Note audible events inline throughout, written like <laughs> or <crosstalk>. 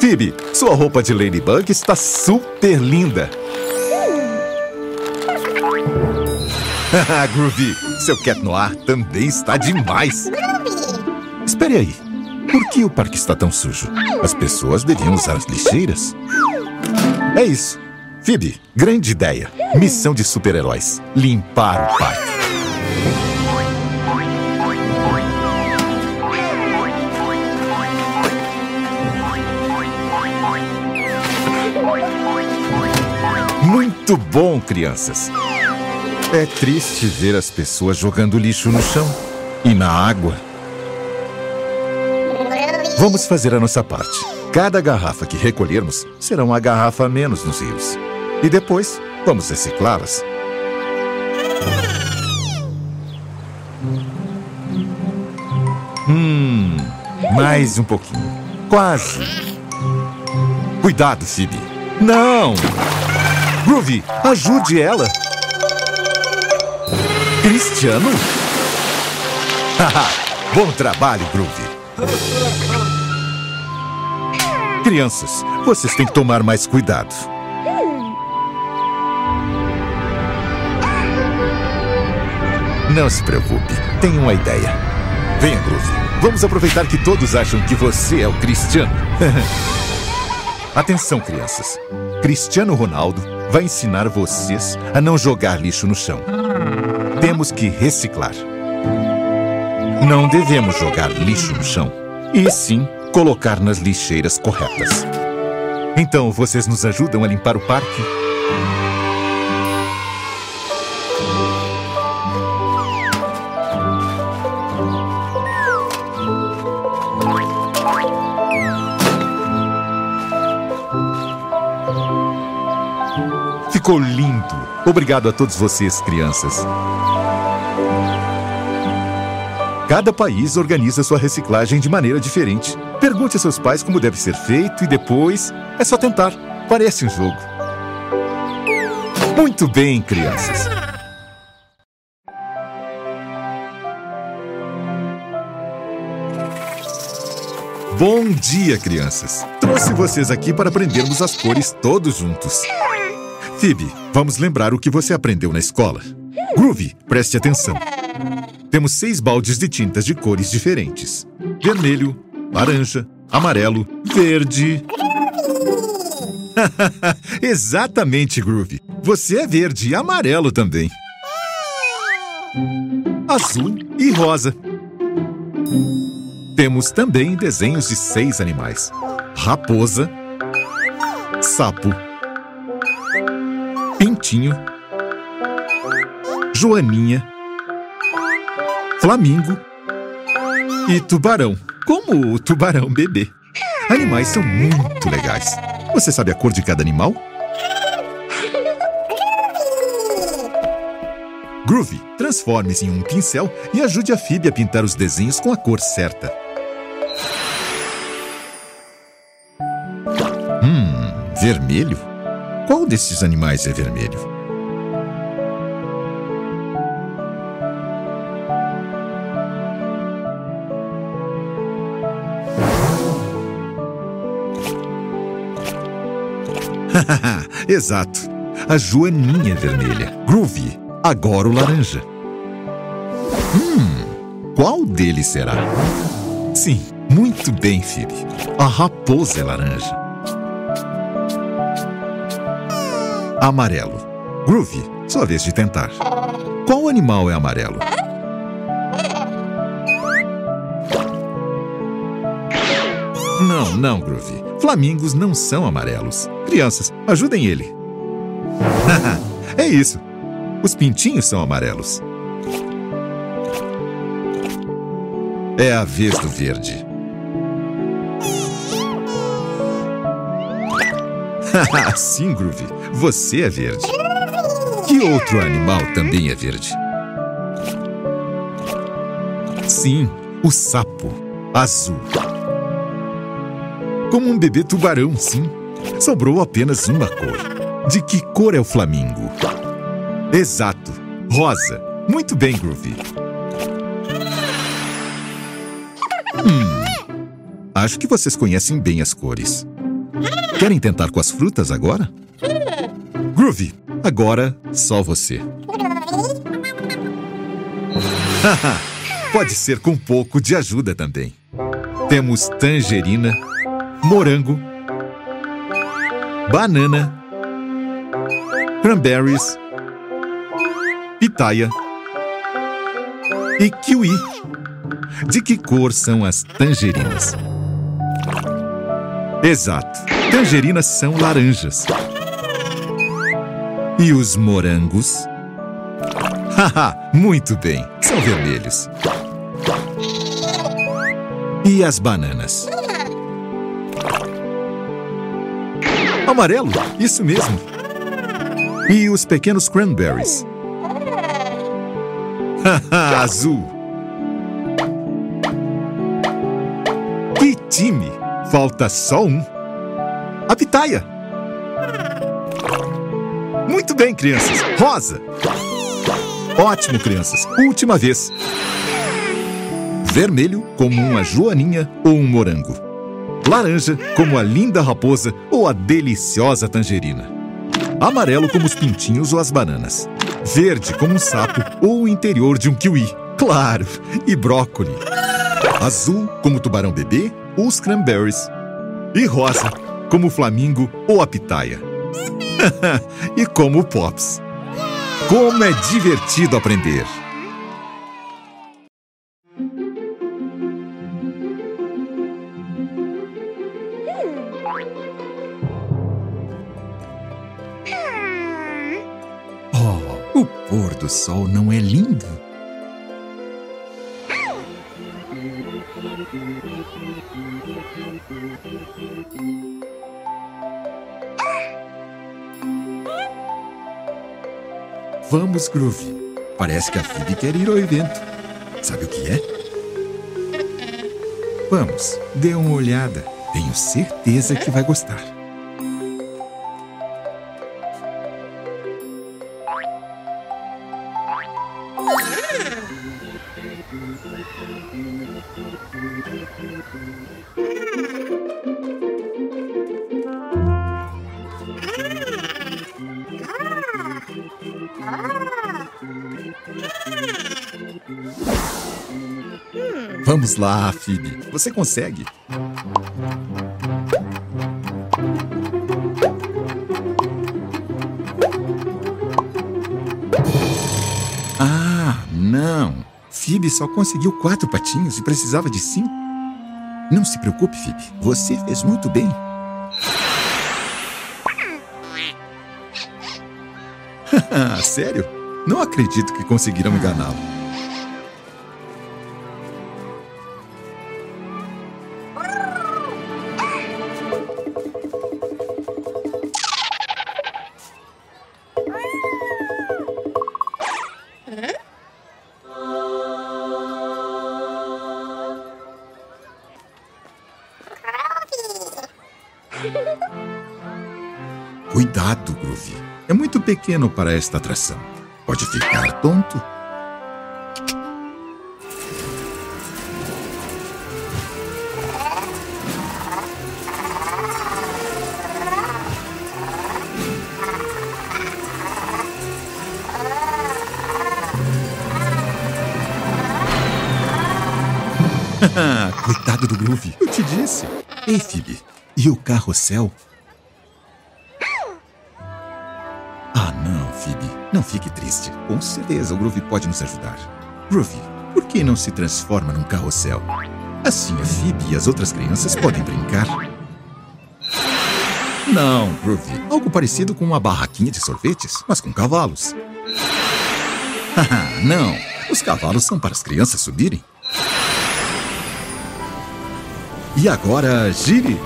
Phoebe, sua roupa de Ladybug está super linda. <laughs> Groovy, seu Cat Noir também está demais. Espere aí. Por que o parque está tão sujo? As pessoas deviam usar as lixeiras? É isso. Phoebe, grande ideia. Missão de super-heróis. Limpar o parque. Muito bom, crianças. É triste ver as pessoas jogando lixo no chão e na água. Vamos fazer a nossa parte. Cada garrafa que recolhermos será uma garrafa a menos nos rios. E depois, vamos reciclá-las. Hum, mais um pouquinho. Quase. Cuidado, Phoebe. Não! Groovy, ajude ela. Cristiano? <laughs> Bom trabalho, Groovy. Crianças, vocês têm que tomar mais cuidado. Não se preocupe, tenho uma ideia. Venha, Groovy. Vamos aproveitar que todos acham que você é o Cristiano. <laughs> Atenção, crianças. Cristiano Ronaldo vai ensinar vocês a não jogar lixo no chão. Temos que reciclar. Não devemos jogar lixo no chão, e sim colocar nas lixeiras corretas. Então, vocês nos ajudam a limpar o parque? Ficou lindo. Obrigado a todos vocês, crianças. Cada país organiza sua reciclagem de maneira diferente. Pergunte a seus pais como deve ser feito e depois é só tentar. Parece um jogo. Muito bem, crianças. Bom dia, crianças. Trouxe vocês aqui para aprendermos as cores todos juntos. Phoebe, vamos lembrar o que você aprendeu na escola. Groovy, preste atenção. Temos seis baldes de tintas de cores diferentes: vermelho, laranja, amarelo, verde. <laughs> Exatamente, Groovy. Você é verde e amarelo também. Azul e rosa. Temos também desenhos de seis animais: raposa, sapo, joaninha, flamingo e tubarão, como o tubarão bebê. Animais são muito legais. Você sabe a cor de cada animal? Groovy, transforme-se em um pincel e ajude a Phoebe a pintar os desenhos com a cor certa. Hum, vermelho? Qual desses animais é vermelho? <laughs> Exato. A joaninha vermelha. Groovy. Agora o laranja. Hum, qual deles será? Sim, muito bem, Phoebe. A raposa é laranja. Amarelo. Groovy, sua vez de tentar. Qual animal é amarelo? Não, não, Groovy. Flamingos não são amarelos. Crianças, ajudem ele. <laughs> é isso. Os pintinhos são amarelos. É a vez do verde. <laughs> Sim, Groovy. Você é verde. Que outro animal também é verde? Sim, o sapo. Azul. Como um bebê tubarão, sim. Sobrou apenas uma cor. De que cor é o flamingo? Exato, rosa. Muito bem, Groovy. Hum, acho que vocês conhecem bem as cores. Querem tentar com as frutas agora? Groovy, agora só você. Pode ser com um pouco de ajuda também. Temos tangerina, morango, banana, cranberries, pitaia e kiwi. De que cor são as tangerinas? Exato. Tangerinas são laranjas. E os morangos? <laughs> Haha, muito bem. São vermelhos. E as bananas? Amarelo, isso mesmo. E os pequenos cranberries? <laughs> Haha, azul. Que time! Falta só um. Pitaia. Muito bem, crianças. Rosa. Ótimo, crianças. Última vez. Vermelho, como uma joaninha ou um morango. Laranja, como a linda raposa ou a deliciosa tangerina. Amarelo, como os pintinhos ou as bananas. Verde, como um sapo ou o interior de um kiwi. Claro, e brócoli. Azul, como tubarão bebê ou os cranberries. E rosa, como o flamingo ou a pitaia. <laughs> e como o Pops. Como é divertido aprender! Oh, o pôr do sol não é lindo? Vamos, Groove. Parece que a Phoebe quer ir ao evento. Sabe o que é? Vamos, dê uma olhada. Tenho certeza que vai gostar. Vamos lá, Phoebe. Você consegue. Ah, não. Phoebe só conseguiu quatro patinhos e precisava de cinco. Não se preocupe, Phoebe. Você fez muito bem. <laughs> Sério? Não acredito que conseguiram enganá-lo. Pequeno para esta atração. Pode ficar tonto. <laughs> Coitado do Groove, eu te disse. Ei, Phoebe, e o carrossel? Não fique triste. Com certeza o Groove pode nos ajudar. Groove, por que não se transforma num carrossel? Assim a Phoebe e as outras crianças podem brincar. Não, Groove. Algo parecido com uma barraquinha de sorvetes, mas com cavalos. Haha, não. Os cavalos são para as crianças subirem. E agora, gire!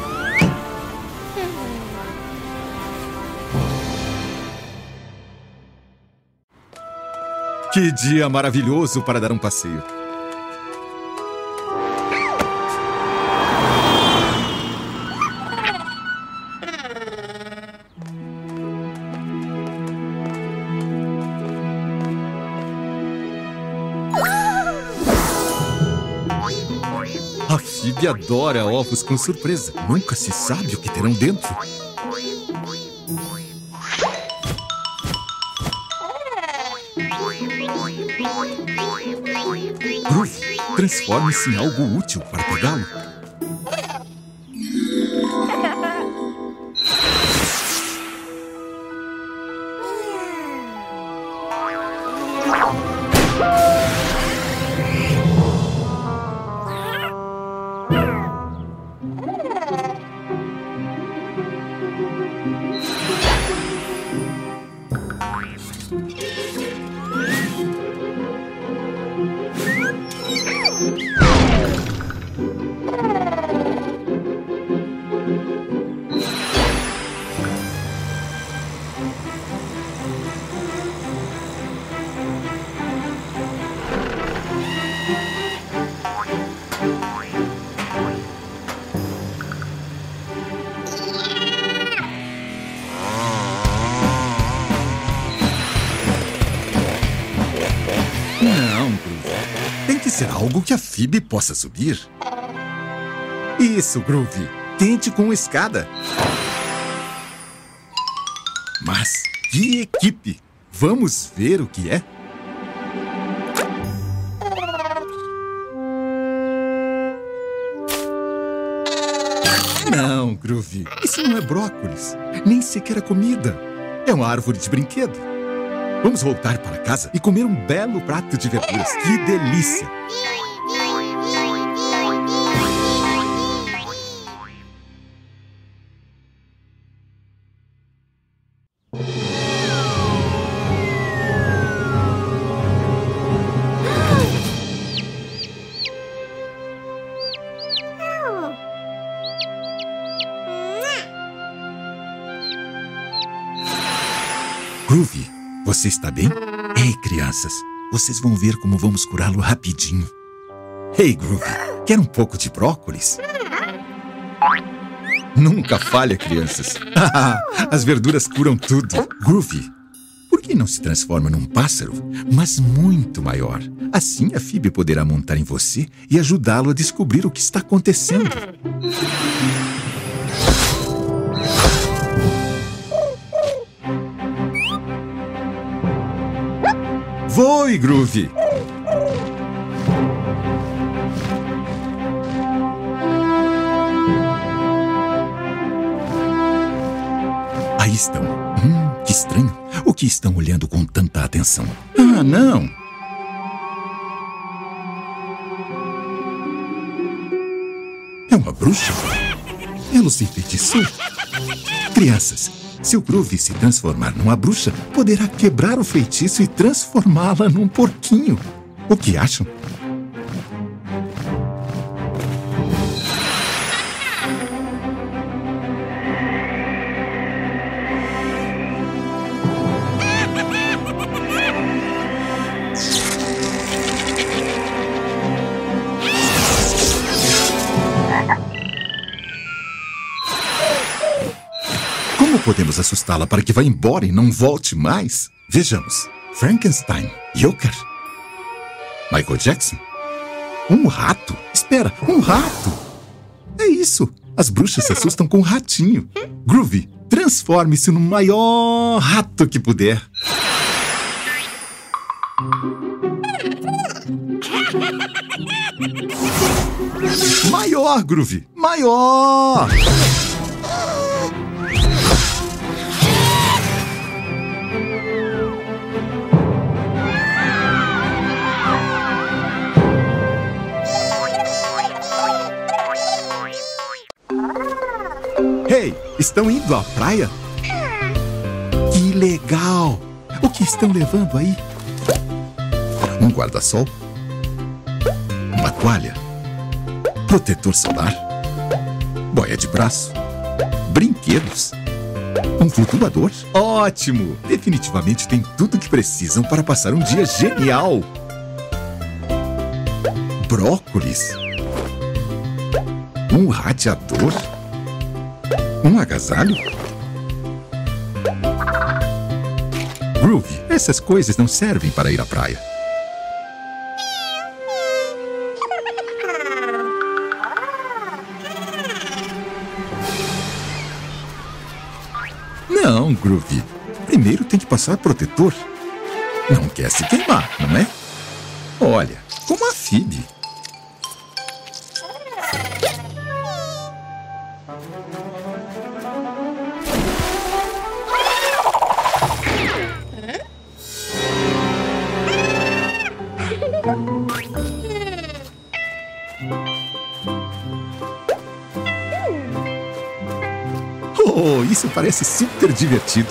Que dia maravilhoso para dar um passeio! A Phoebe adora ovos com surpresa. Nunca se sabe o que terão dentro. Transforme-se em algo útil para pegá-lo. Yeah. Phoebe possa subir. Isso, Groovy. Tente com escada. Mas que equipe! Vamos ver o que é? Não, Groovy. Isso não é brócolis. Nem sequer é comida. É uma árvore de brinquedo. Vamos voltar para casa e comer um belo prato de verduras. Que delícia! Groovy, você está bem? Ei, crianças, vocês vão ver como vamos curá-lo rapidinho. Ei, Groovy, quer um pouco de brócolis? Nunca falha, crianças. <laughs> As verduras curam tudo. Groovy, por que não se transforma num pássaro, mas muito maior? Assim a Phoebe poderá montar em você e ajudá-lo a descobrir o que está acontecendo. Voe, Groovy! Aí estão. Hum, que estranho. O que estão olhando com tanta atenção? Ah, não! É uma bruxa? Ela se enfeitiçou? Crianças, se o Groovy se transformar numa bruxa, poderá quebrar o feitiço e transformá-la num porquinho. O que acham? Podemos assustá-la para que vá embora e não volte mais? Vejamos. Frankenstein, Joker, Michael Jackson. Um rato? Espera, um rato! É isso! As bruxas se assustam com um ratinho. Groovy, transforme-se no maior rato que puder. Maior, Groovy! Maior! Estão indo à praia? Que legal! O que estão levando aí? Um guarda-sol? Uma toalha? Protetor solar? Boia de braço? Brinquedos? Um flutuador? Ótimo! Definitivamente tem tudo que precisam para passar um dia genial! Brócolis? Um radiador? Um agasalho? Groovy, essas coisas não servem para ir à praia. Não, Groovy. Primeiro tem que passar protetor. Não quer se queimar, não é? Olha, como a Phoebe. Oh, isso parece super divertido.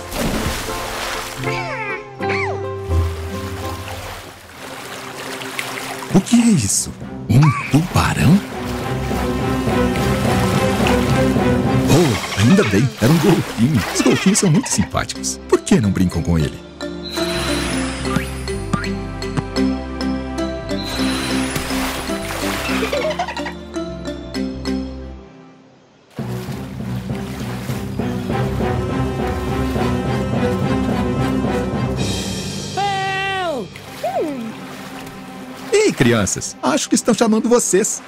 O que é isso? Um tubarão? Oh, ainda bem, era um golfinho. Os golfinhos são muito simpáticos. Por que não brincam com ele? Crianças, acho que estão chamando vocês.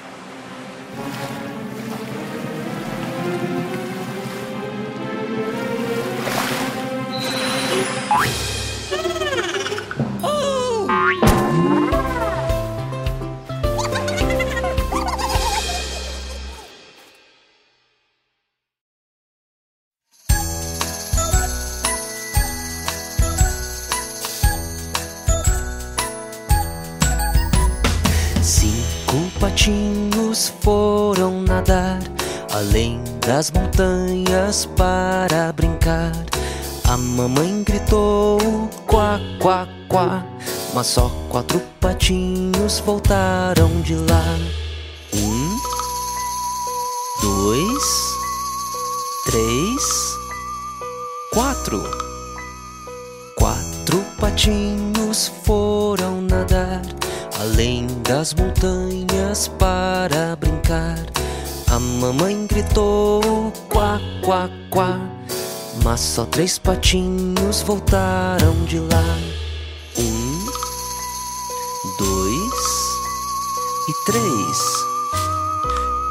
Além das montanhas para brincar. A mamãe gritou quá, quá, quá, mas só quatro patinhos voltaram de lá. Um, dois, três, quatro. Quatro patinhos foram nadar além das montanhas para brincar. A mamãe gritou quá, quá, quá, mas só três patinhos voltaram de lá. Um, dois e três.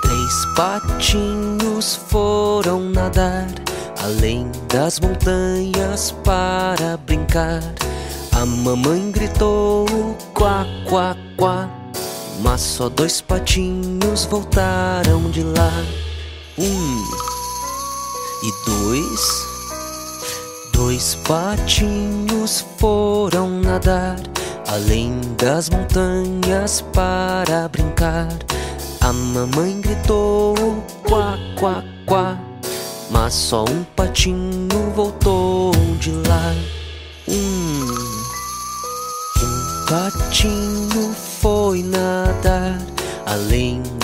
Três patinhos foram nadar além das montanhas para brincar. A mamãe gritou quá, quá, quá, mas só dois patinhos voltaram de lá. Um e dois. Dois patinhos foram nadar além das montanhas para brincar. A mamãe gritou quá, quá, quá, mas só um patinho voltou de lá.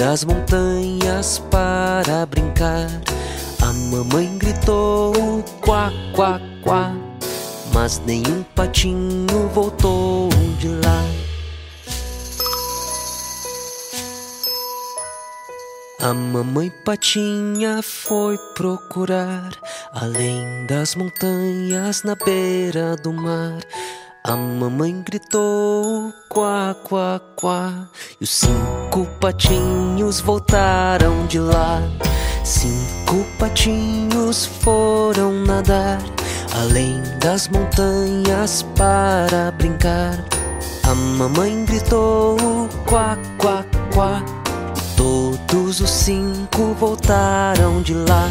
Das montanhas para brincar. A mamãe gritou quá, quá, quá, mas nenhum patinho voltou de lá. A mamãe patinha foi procurar além das montanhas na beira do mar. A mamãe gritou quá, quá, quá, e os cinco patinhos voltaram de lá. Cinco patinhos foram nadar além das montanhas para brincar. A mamãe gritou quá, quá, quá. Todos os cinco voltaram de lá.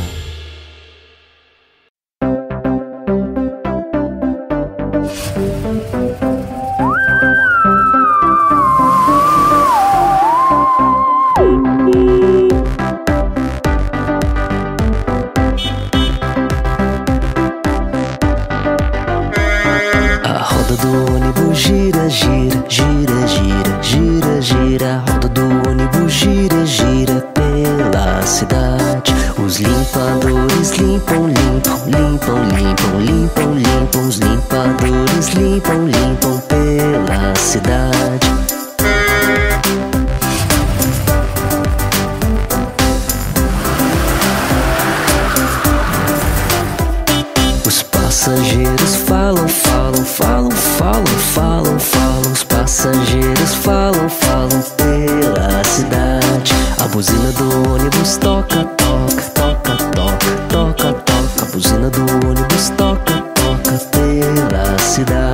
A roda do ônibus gira, gira pela cidade. Os limpadores limpam, limpam, limpam, limpam, limpam, limpam. Os limpadores limpam, limpam pela cidade. Pela